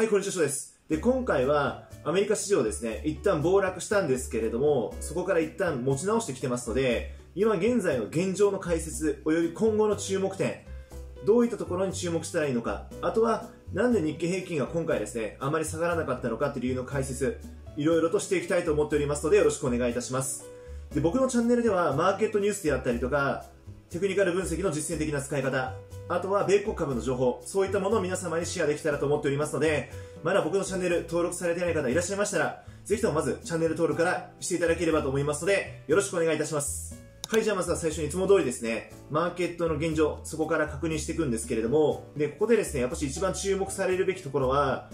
はい、こんにちは、翔です。で、今回はアメリカ市場ですね、一旦暴落したんですけれども、そこから一旦持ち直してきてますので、今現在の現状の解説、および今後の注目点、どういったところに注目したらいいのか、あとは、なんで日経平均が今回ですね、あまり下がらなかったのかっていう理由の解説、いろいろとしていきたいと思っておりますので、よろしくお願いいたします。で、僕のチャンネルでは、マーケットニュースであったりとか、テクニカル分析の実践的な使い方、あとは米国株の情報、そういったものを皆様にシェアできたらと思っておりますので、まだ僕のチャンネル登録されていない方いらっしゃいましたら、ぜひともまずチャンネル登録からしていただければと思いますので、よろしくお願いいたします。はい、じゃあまずは最初にいつも通りですね、マーケットの現状、そこから確認していくんですけれども、で、ここでですね、やっぱし一番注目されるべきところは、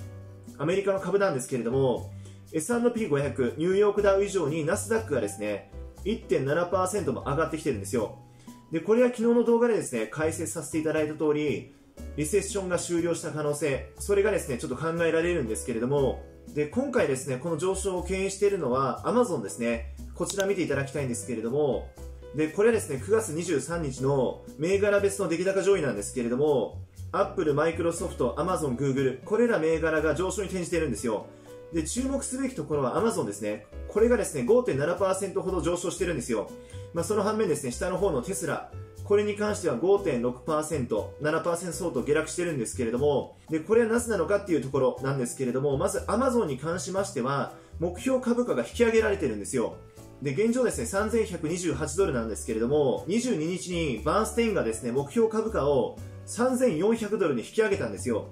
アメリカの株なんですけれども、S&P500、ニューヨークダウ以上にナスダックがですね、1.7%も上がってきてるんですよ。で、これは昨日の動画でですね、解説させていただいた通り、リセッションが終了した可能性、それがですね、ちょっと考えられるんですけれども、で、今回ですね、この上昇を牽引しているのは Amazon ですね。こちら見ていただきたいんですけれども、で、これはですね、9月23日の銘柄別の出来高上位なんですけれども、Apple、Microsoft、Amazon、Google、これら銘柄が上昇に転じているんですよ。で、注目すべきところは Amazon ですね。これがですね、5.7%ほど上昇してるんですよ。まあ、その反面ですね、下の方のテスラ、これに関しては5.6%、7%相当下落してるんですけれども、で、これはなぜなのかっていうところなんですけれども、まず Amazon に関しましては、目標株価が引き上げられてるんですよ。で、現状ですね、3128ドルなんですけれども、22日にバーンステインがですね、目標株価を3400ドルに引き上げたんですよ。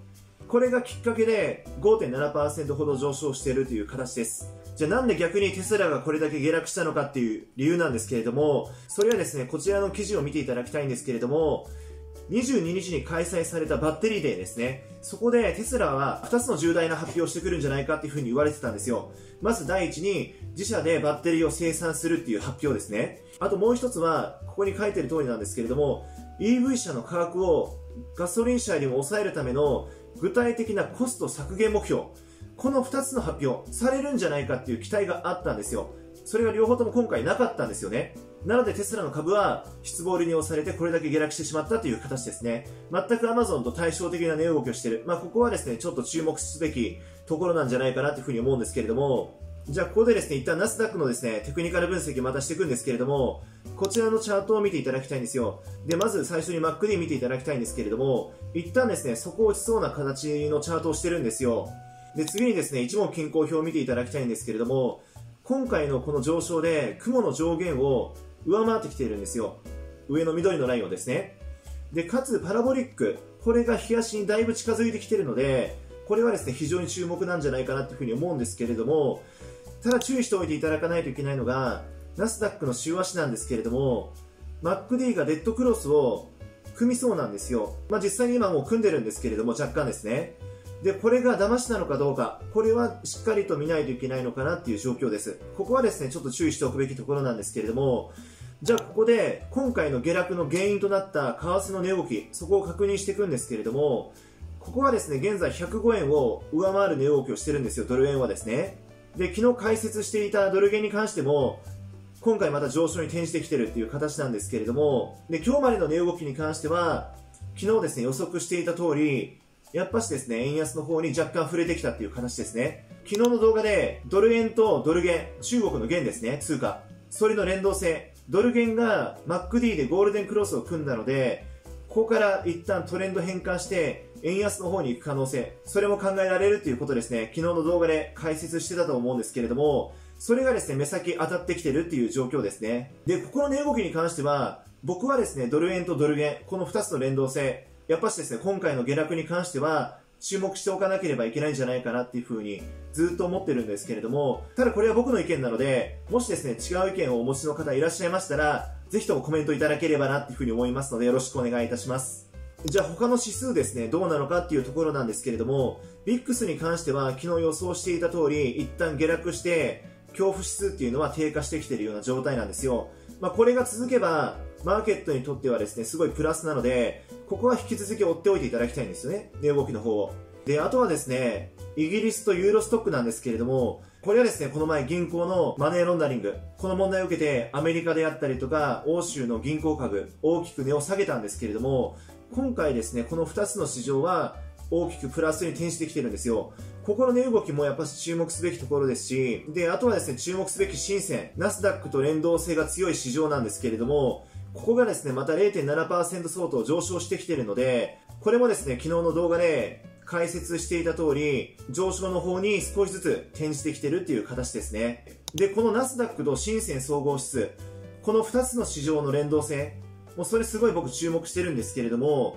これがきっかけで5.7%ほど上昇しているという形です。じゃあなんで逆にテスラがこれだけ下落したのかっていう理由なんですけれども、それはですね、こちらの記事を見ていただきたいんですけれども、22日に開催されたバッテリーデーですね。そこでテスラは2つの重大な発表をしてくるんじゃないかっていうふうに言われてたんですよ。まず第一に自社でバッテリーを生産するっていう発表ですね。あともう一つは、ここに書いてる通りなんですけれども、EV 車の価格をガソリン車よりも抑えるための具体的なコスト削減目標。この2つの発表されるんじゃないかっていう期待があったんですよ。それが両方とも今回なかったんですよね。なのでテスラの株は失望利に押されてこれだけ下落してしまったという形ですね。全くアマゾンと対照的な値動きをしている。まあここはですね、ちょっと注目すべきところなんじゃないかなというふうに思うんですけれども、じゃあここでですね、一旦ナスダックのですね、テクニカル分析またしていくんですけれども、こちらのチャートを見ていただきたいんですよ。で、まず最初に MacD 見ていただきたいんですけれども、一旦ですね、底落ちそうな形のチャートをしてるんですよ。で、次にですね、一問均衡表を見ていただきたいんですけれども、今回のこの上昇で雲の上限を上回ってきているんですよ。上の緑のラインをですね。で、かつパラボリック、これが日足にだいぶ近づいてきているので、これはですね、非常に注目なんじゃないかなというふうに思うんですけれども、ただ注意しておいていただかないといけないのが、ナスダックの週足なんですけれども、MacD がデッドクロスを組みそうなんですよ。まあ、実際に今もう組んでるんですけれども、若干ですね。で、これが騙しなのかどうか、これはしっかりと見ないといけないのかなっていう状況です。ここはですね、ちょっと注意しておくべきところなんですけれども、じゃあここで今回の下落の原因となった為替の値動き、そこを確認していくんですけれども、ここはですね、現在105円を上回る値動きをしてるんですよ、ドル円はですね。で、昨日解説していたドル円に関しても、今回また上昇に転じてきてるっていう形なんですけれども、で、今日までの値動きに関しては、昨日ですね、予測していた通り、やっぱしですね、円安の方に若干触れてきたっていう形ですね。昨日の動画で、ドル円とドル元、中国の元ですね、通貨。それの連動性。ドル元が MacD でゴールデンクロスを組んだので、ここから一旦トレンド変換して、円安の方に行く可能性、それも考えられるということですね。昨日の動画で解説してたと思うんですけれども、それがですね、目先当たってきてるっていう状況ですね。で、ここの値動きに関しては、僕はですね、ドル円とドル元、この2つの連動性、やっぱしですね、今回の下落に関しては、注目しておかなければいけないんじゃないかなっていうふうにずっと思ってるんですけれども、ただこれは僕の意見なので、もしですね、違う意見をお持ちの方いらっしゃいましたら、ぜひともコメントいただければなっていうふうに思いますので、よろしくお願いいたします。じゃあ他の指数ですね、どうなのかっていうところなんですけれども、VIX に関しては昨日予想していた通り、一旦下落して、恐怖指数っていうのは低下してきているような状態なんですよ。まあ、これが続けば、マーケットにとってはですね、すごいプラスなので、ここは引き続き追っておいていただきたいんですよね、値動きの方を。で、あとはですね、イギリスとユーロストックなんですけれども、これはですね、この前銀行のマネーロンダリング、この問題を受けてアメリカであったりとか、欧州の銀行株、大きく値を下げたんですけれども、今回ですね、この2つの市場は、大きくプラスに転じてきてるんですよ。ここの値動きもやっぱ注目すべきところですし、で、あとはですね、注目すべき新鮮、ナスダックと連動性が強い市場なんですけれども、ここがですね、また0.7%相当上昇してきているので、これもですね、昨日の動画で解説していた通り、上昇の方に少しずつ転じてきてるっていう形ですね。で、このナスダックと深セン総合指数、この2つの市場の連動性、もうそれすごい僕注目してるんですけれども、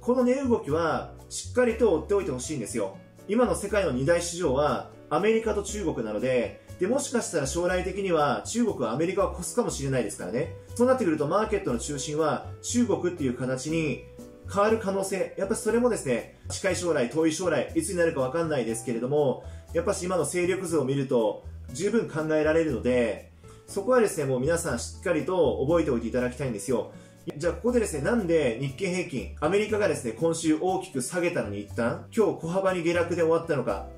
この値動きはしっかりと追っておいてほしいんですよ。今の世界の二大市場はアメリカと中国なので、で、もしかしたら将来的には中国はアメリカを越すかもしれないですからね。そうなってくるとマーケットの中心は中国っていう形に変わる可能性、やっぱそれもですね、近い将来、遠い将来、いつになるかわかんないですけれども、やっぱし今の勢力図を見ると十分考えられるので、そこはですね、もう皆さんしっかりと覚えておいていただきたいんですよ。じゃあここでですね、なんで日経平均、アメリカがですね、今週大きく下げたのに一旦、今日小幅に下落で終わったのか、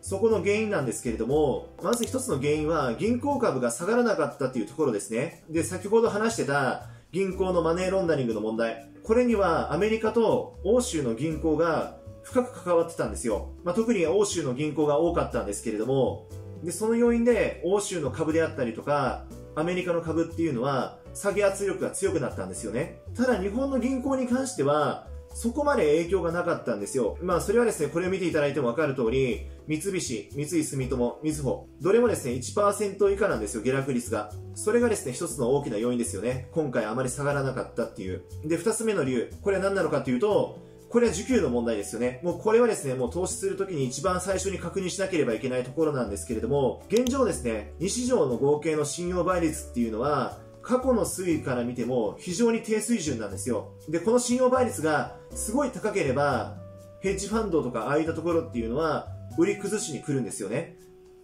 そこの原因なんですけれども、まず一つの原因は銀行株が下がらなかったっていうところですね。で、先ほど話してた銀行のマネーロンダリングの問題。これにはアメリカと欧州の銀行が深く関わってたんですよ。まあ、特に欧州の銀行が多かったんですけれども、で、その要因で欧州の株であったりとか、アメリカの株っていうのは下げ圧力が強くなったんですよね。ただ日本の銀行に関しては、そこまで影響がなかったんですよ。まあそれはですね、これを見ていただいてもわかる通り、三菱、三井住友、みずほ、どれもですね、1%以下なんですよ、下落率が。それがですね、一つの大きな要因ですよね。今回あまり下がらなかったっていう。で、二つ目の理由、これは何なのかというと、これは需給の問題ですよね。もうこれはですね、もう投資するときに一番最初に確認しなければいけないところなんですけれども、現状ですね、2市場の合計の信用倍率っていうのは、過去の推移から見ても非常に低水準なんですよ。で、この信用倍率がすごい高ければ、ヘッジファンドとかああいったところっていうのは、売り崩しに来るんですよね。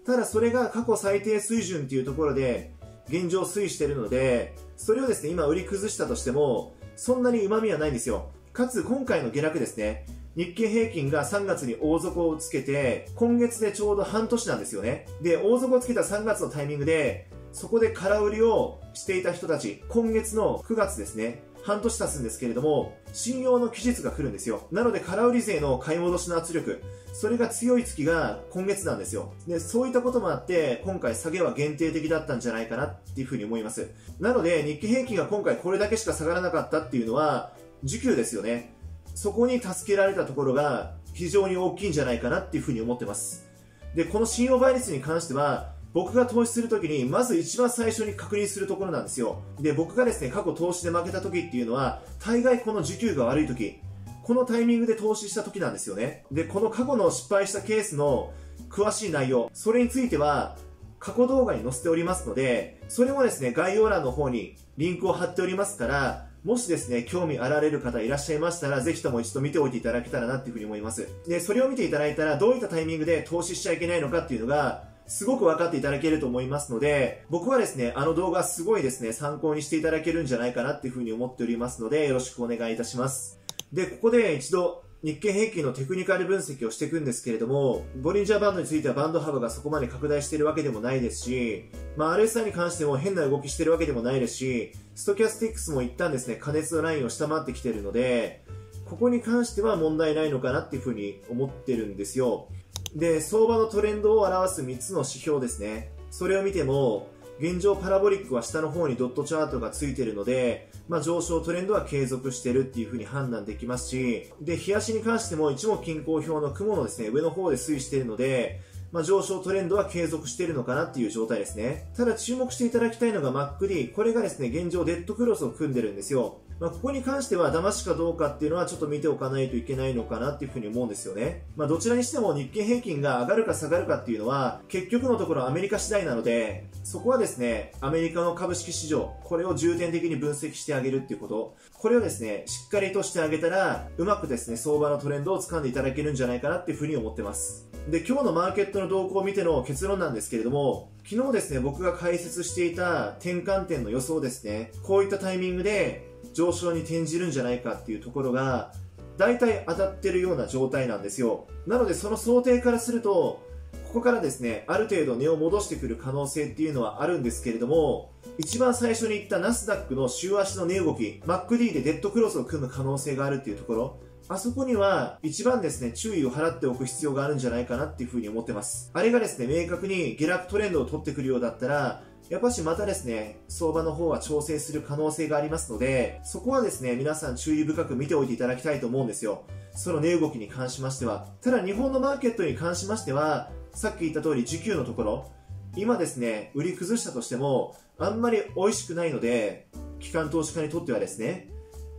ただそれが過去最低水準っていうところで、現状推移してるので、それをですね、今売り崩したとしても、そんなに旨味はないんですよ。かつ今回の下落ですね、日経平均が3月に大底をつけて、今月でちょうど半年なんですよね。で、大底をつけた3月のタイミングで、そこで空売りをしていた人たち、今月の9月ですね、半年経つんですけれども、信用の期日が来るんですよ。なので、空売り税の買い戻しの圧力、それが強い月が今月なんですよ。で、そういったこともあって、今回下げは限定的だったんじゃないかなっていうふうに思います。なので、日経平均が今回これだけしか下がらなかったっていうのは、需給ですよね。そこに助けられたところが非常に大きいんじゃないかなっていうふうに思ってます。で、この信用倍率に関しては、僕が投資するときに、まず一番最初に確認するところなんですよ。で、僕がですね、過去投資で負けた時っていうのは、大概この需給が悪い時、このタイミングで投資した時なんですよね。で、この過去の失敗したケースの詳しい内容、それについては、過去動画に載せておりますので、それもですね、概要欄の方にリンクを貼っておりますから、もしですね、興味あられる方いらっしゃいましたら、ぜひとも一度見ておいていただけたらなっていうふうに思います。で、それを見ていただいたら、どういったタイミングで投資しちゃいけないのかっていうのが、すごく分かっていただけると思いますので、僕はですね、あの動画すごいですね、参考にしていただけるんじゃないかなっていうふうに思っておりますので、よろしくお願いいたします。で、ここで一度、日経平均のテクニカル分析をしていくんですけれども、ボリンジャーバンドについてはバンド幅がそこまで拡大しているわけでもないですし、まあ、RSI に関しても変な動きしてるわけでもないですし、ストキャスティックスも一旦ですね、加熱のラインを下回ってきてるので、ここに関しては問題ないのかなっていうふうに思ってるんですよ。で、相場のトレンドを表す3つの指標ですね。それを見ても、現状パラボリックは下の方にドットチャートがついてるので、まあ、上昇トレンドは継続してるっていうふうに判断できますし、で、日足に関しても一目均衡表の雲のですね、上の方で推移しているので、まあ、上昇トレンドは継続しているのかなっていう状態ですね。ただ注目していただきたいのが MacD。これがですね、現状デッドクロスを組んでるんですよ。まあ、ここに関しては騙しかどうかっていうのはちょっと見ておかないといけないのかなっていうふうに思うんですよね。まあ、どちらにしても日経平均が上がるか下がるかっていうのは結局のところアメリカ次第なので、そこはですね、アメリカの株式市場、これを重点的に分析してあげるっていうこと、これをですね、しっかりとしてあげたら、うまくですね、相場のトレンドを掴んでいただけるんじゃないかなっていうふうに思ってます。で、今日のマーケットの動向を見ての結論なんですけれども、昨日ですね、僕が解説していた転換点の予想ですね、こういったタイミングで上昇に転じるんじゃないかっていうところが大体当たってるような状態なんですよ。なのでその想定からするとここからですねある程度値を戻してくる可能性っていうのはあるんですけれども一番最初に言ったナスダックの週足の値動き MacD でデッドクロスを組む可能性があるっていうところあそこには一番ですね、注意を払っておく必要があるんじゃないかなっていうふうに思ってます。あれがですね、明確に下落トレンドを取ってくるようだったら、やっぱしまたですね、相場の方は調整する可能性がありますので、そこはですね、皆さん注意深く見ておいていただきたいと思うんですよ。その値動きに関しましては。ただ日本のマーケットに関しましては、さっき言った通り需給のところ、今ですね、売り崩したとしても、あんまり美味しくないので、機関投資家にとってはですね、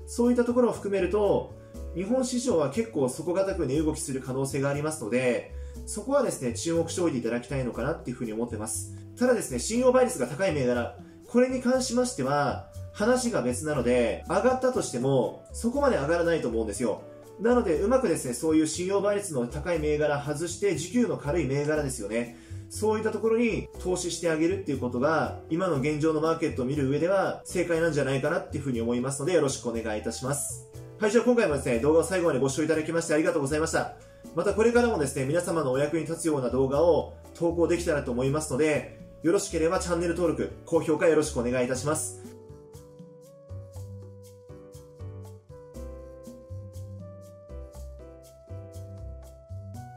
そういったところを含めると、日本市場は結構底堅く値動きする可能性がありますので、そこはですね、注目しておいていただきたいのかなっていうふうに思ってます。ただですね、信用倍率が高い銘柄、これに関しましては、話が別なので、上がったとしても、そこまで上がらないと思うんですよ。なので、うまくですね、そういう信用倍率の高い銘柄外して、時給の軽い銘柄ですよね。そういったところに投資してあげるっていうことが、今の現状のマーケットを見る上では正解なんじゃないかなっていうふうに思いますので、よろしくお願いいたします。はい、じゃあ今回もですね、動画を最後までご視聴いただきましてありがとうございました。またこれからもですね、皆様のお役に立つような動画を投稿できたらと思いますので、よろしければチャンネル登録、高評価よろしくお願いいたします。